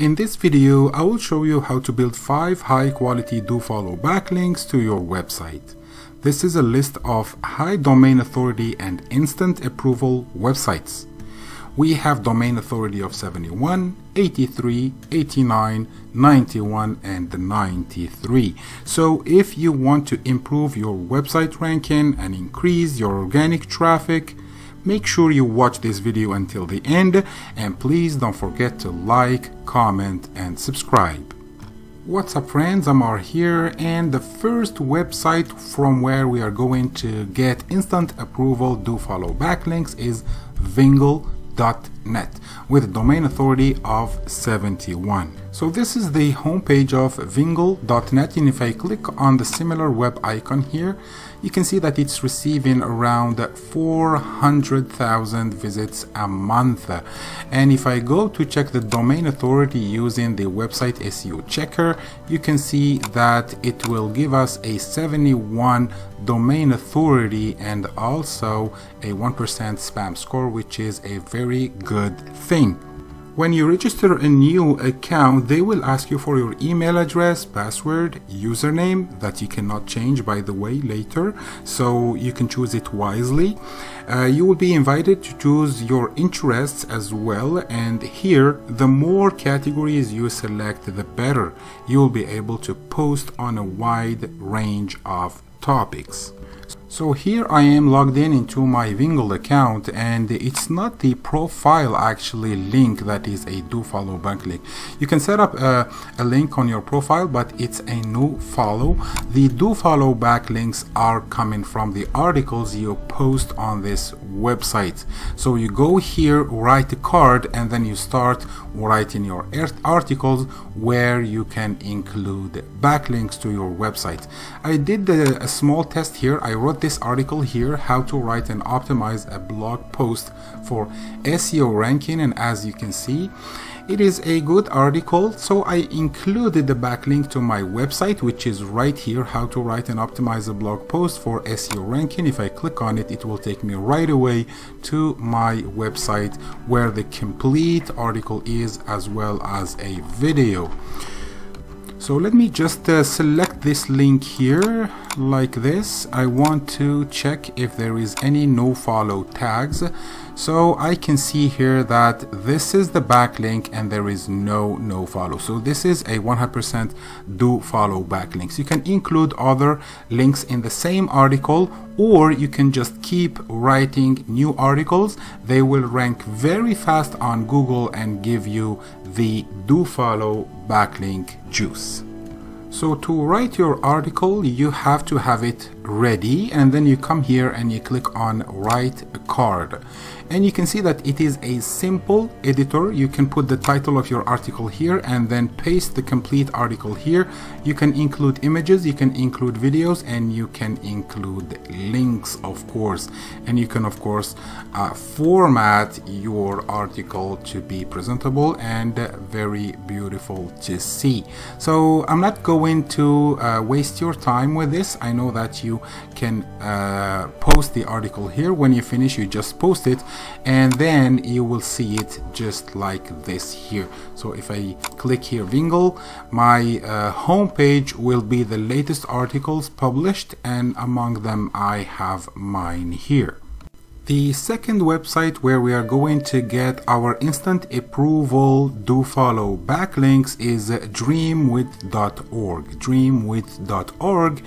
In this video, I will show you how to build 5 high quality do-follow backlinks to your website. This is a list of high domain authority and instant approval websites. We have domain authority of 71, 83, 89, 91 and 93. So if you want to improve your website ranking and increase your organic traffic, Make sure you watch this video until the end and please don't forget to like, comment and subscribe. What's up friends, Amar here and the first website from where we are going to get instant approval do follow backlinks is Vingle.net with a domain authority of 71. So this is the homepage of Vingle.net and if I click on the similar web icon here you can see that it's receiving around 400,000 visits a month. And if I go to check the domain authority using the website SEO checker, you can see that it will give us a 71 domain authority and also a 1% spam score, which is a very good thing. When you register a new account, they will ask you for your email address, password, username that you cannot change by the way later, so you can choose it wisely. Uh, you will be invited to choose your interests as well and here the more categories you select the better. You will be able to post on a wide range of topics. So here I am logged in into my Vingle account and it's not the profile actually link that is a do follow backlink. You can set up a, a, link on your profile but it's a no follow. The do follow backlinks are coming from the articles you post on this website. So you go here, write a card and then you start writing your articles where you can include backlinks to your website. I did a, a small test here. I wrote this article here how to write and optimize a blog post for SEO ranking and as you can see it is a good article. So I included the backlink to my website which is right here how to write and optimize a blog post for SEO ranking. If I click on it it will take me right away to my website where the complete article is as well as a video so let me just uh, select this link here like this. I want to check if there is any no follow tags. So I can see here that this is the backlink and there is no no follow. So this is a 100% do follow backlinks. You can include other links in the same article or you can just keep writing new articles. They will rank very fast on Google and give you the do follow backlink juice. So to write your article, you have to have it ready and then you come here and you click on write a card. And you can see that it is a simple editor. You can put the title of your article here and then paste the complete article here. You can include images you can include videos and you can include links of course. And you can of course uh, format your article to be presentable and very beautiful to see. So I'm not going to uh, waste your time with this. I know that you can uh, post the article here. When you finish you just post it and then you will see it just like this here. So if I click here Vingle my uh, home page will be the latest articles published and among them I have mine here the second website where we are going to get our instant approval do follow. Backlinks is dreamwidth.org. Dreamwidth.org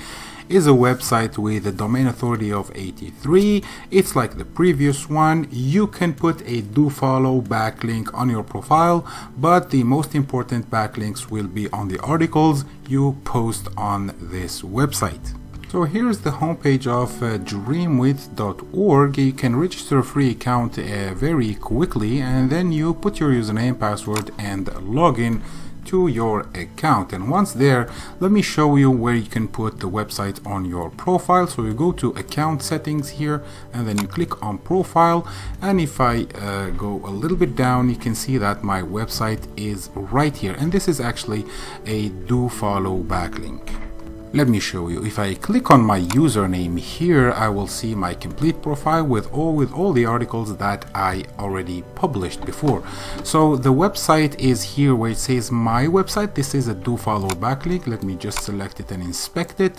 is a website with a domain authority of 83 it's like the previous one. You can put a do follow backlink on your profile but the most important backlinks will be on the articles you post on this website so here's the homepage of uh, dreamwidth.org. You can register a free account uh, very quickly and then you put your username, password and login to your account. And once there let me show you where you can put the website on your profile. So you go to account settings here and then you click on profile. And if I uh, go a little bit down you can see that my website is right here. And this is actually a do follow backlink let me show you. If I click on my username here I will see my complete profile with all with all the articles that I already published before. So the website is here where it says my website. This is a do follow backlink let me just select it and inspect it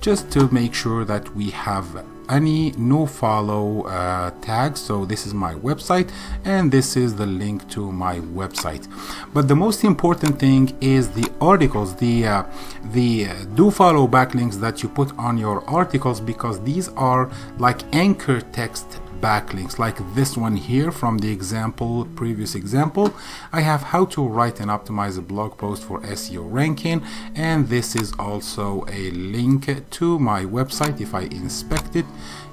just to make sure that we have any no follow uh, tag. So this is my website and this is the link to my website. But the most important thing is the articles the uh, the uh, do follow backlinks that you put on your articles because these are like anchor text backlinks like this one here from the example previous example. I have how to write and optimize a blog post for SEO ranking and this is also a link to my website if I inspect it.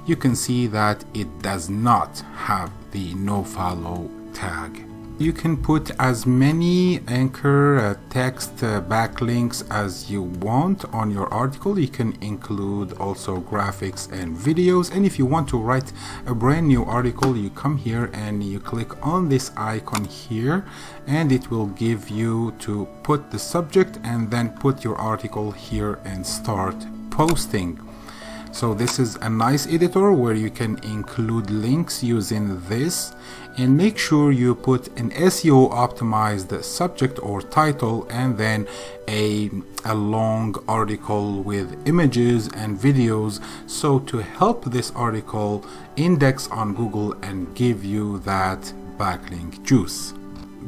You can see that it does not have the no follow tag you can put as many anchor uh, text uh, backlinks as you want on your article. You can include also graphics and videos. And if you want to write a brand new article, you come here and you click on this icon here and it will give you to put the subject and then put your article here and start posting. So this is a nice editor where you can include links using this and make sure you put an SEO optimized subject or title and then a, a long article with images and videos so to help this article index on Google and give you that backlink juice.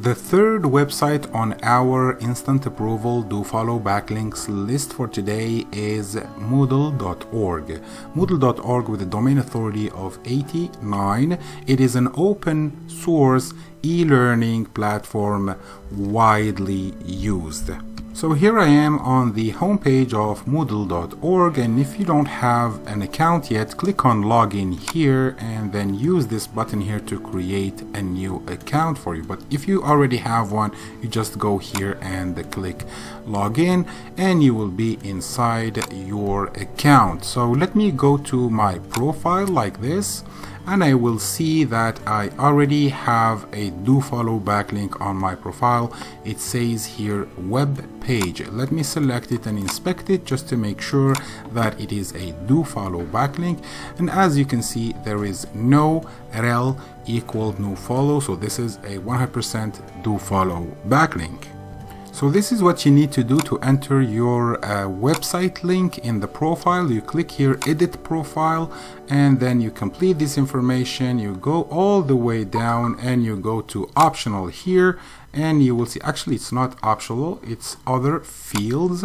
The third website on our instant approval do follow backlinks list for today is moodle.org. Moodle.org with a domain authority of 89. It is an open source e-learning platform widely used. So here I am on the homepage of moodle.org and if you don't have an account yet click on login here and then use this button here to create a new account for you. But if you already have one you just go here and click login and you will be inside your account. So let me go to my profile like this and I will see that I already have a do follow backlink on my profile. It says here web page. Let me select it and inspect it just to make sure that it is a do follow backlink and as you can see there is no rel equal no follow. So this is a 100% do follow backlink so this is what you need to do to enter your uh, website link in the profile. You click here edit profile and then you complete this information. You go all the way down and you go to optional here and you will see actually it's not optional it's other fields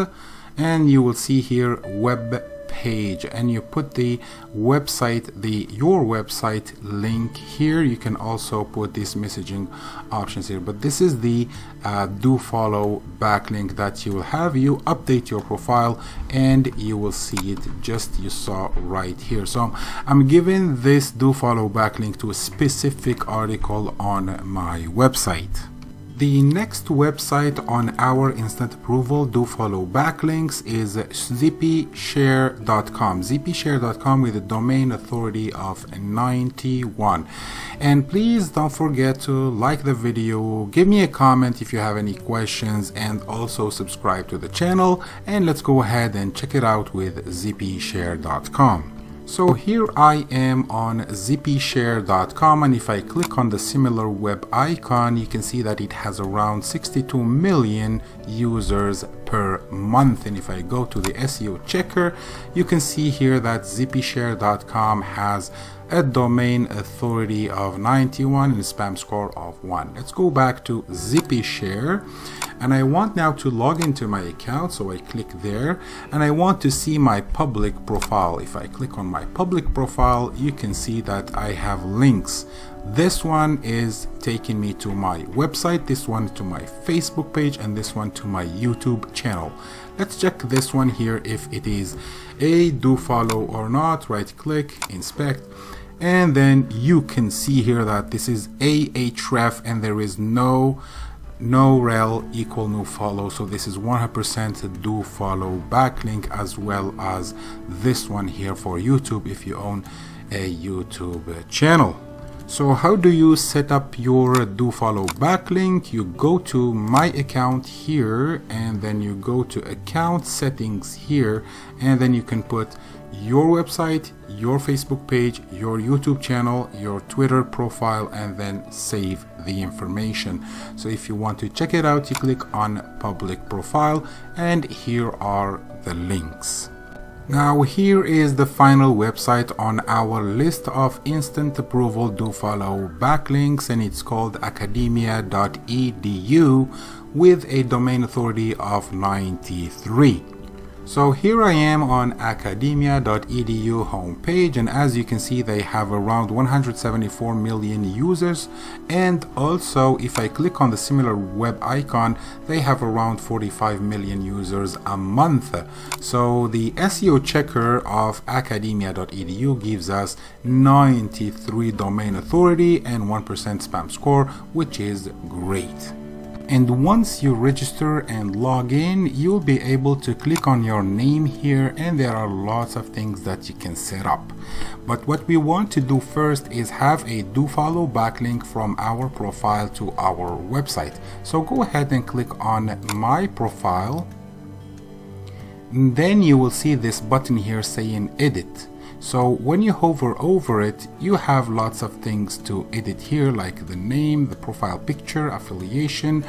and you will see here web page and you put the website the your website link here. You can also put these messaging options here. But this is the uh, do follow backlink that you will have. You update your profile and you will see it just you saw right here. So I'm giving this do follow backlink to a specific article on my website the next website on our instant approval do follow. Backlinks is zippyshare.com zippyshare.com with a domain authority of 91 and please don't forget to like the video give me a comment if you have any questions and also subscribe to the channel. And let's go ahead and check it out with zippyshare.com so here I am on zippyshare.com and if I click on the similar web icon you can see that it has around 62 million users per month and if I go to the SEO checker you can see here that zippyshare.com has a domain authority of 91 and a spam score of 1. Let's go back to ZippyShare and I want now to log into my account so I click there and I want to see my public profile. If I click on my public profile you can see that I have links. This one is taking me to my website, this one to my Facebook page and this one to my YouTube channel. Let's check this one here if it is a do follow or not. Right click, inspect and then you can see here that this is a href and there is no no rel equal no follow so this is 100% do follow backlink as well as this one here for YouTube if you own a YouTube channel So how do you set up your do follow backlink? You go to my account here and then you go to account settings here and then you can put your website, your Facebook page, your YouTube channel, your Twitter profile and then save the information. So if you want to check it out, you click on public profile and here are the links. Now here is the final website on our list of instant approval do follow backlinks and it's called academia.edu with a domain authority of 93. So here I am on academia.edu homepage and as you can see they have around 174 million users and also if I click on the similar web icon they have around 45 million users a month. So the SEO checker of academia.edu gives us 93 domain authority and 1% spam score which is great and once you register and log in you'll be able to click on your name here and there are lots of things that you can set up. But what we want to do first is have a do follow backlink from our profile to our website. So go ahead and click on my profile. And then you will see this button here saying edit so when you hover over it, you have lots of things to edit here like the name, the profile picture, affiliation,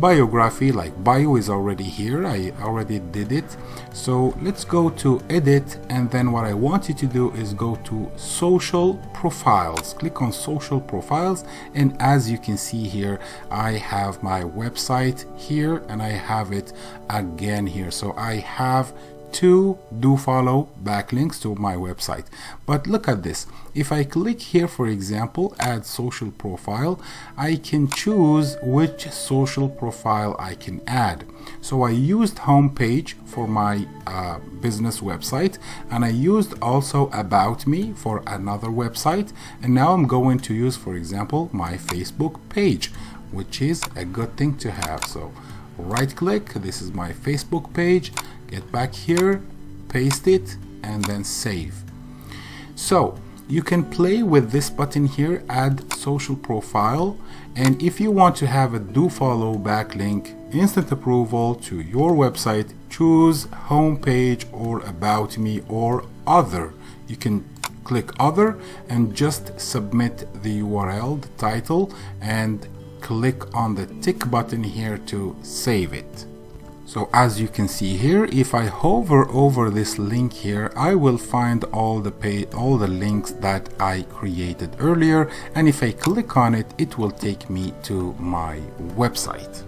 biography like bio is already here. I already did it. So let's go to edit and then what I want you to do is go to social profiles. Click on social profiles and as you can see here, I have my website here and I have it again here. So I have two do follow backlinks to my website. But look at this. If I click here for example add social profile I can choose which social profile I can add. So I used homepage for my uh, business website and I used also about me for another website. And now I'm going to use for example my Facebook page which is a good thing to have. So right click this is my Facebook page get back here paste it and then save. So you can play with this button here add social profile and if you want to have a do follow backlink instant approval to your website choose homepage or about me or other. You can click other and just submit the URL the title and click on the tick button here to save it so as you can see here, if I hover over this link here, I will find all the pay, all the links that I created earlier. And if I click on it, it will take me to my website.